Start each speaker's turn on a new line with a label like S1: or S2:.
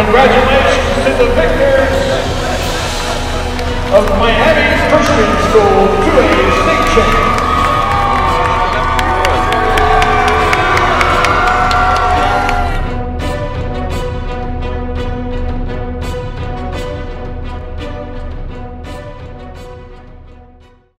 S1: Congratulations.